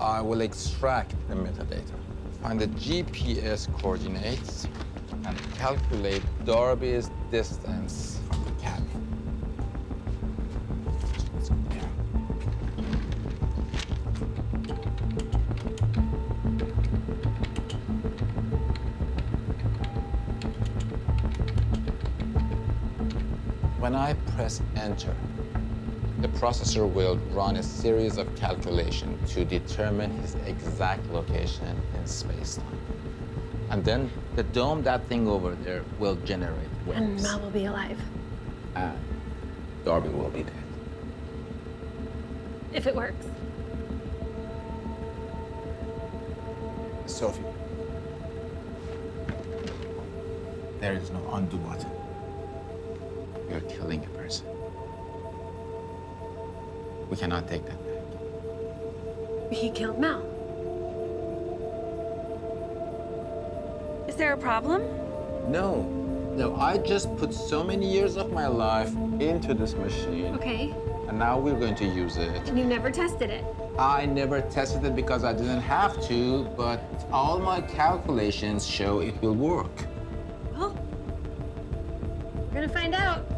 I will extract the metadata, find the GPS coordinates, and calculate Darby's distance from the cabin. When I press enter, the processor will run a series of calculations to determine his exact location in space-time. And then the dome, that thing over there, will generate waves. And. Mal will be alive. And Darby will be dead. If it works. Sophie. There is no undo button. You're killing a person. We cannot take that back. He killed Mal. Is there a problem? No. No, I just put so many years of my life into this machine, Okay. and now we're going to use it. And you never tested it. I never tested it because I didn't have to, but all my calculations show it will work. Well, we're gonna find out.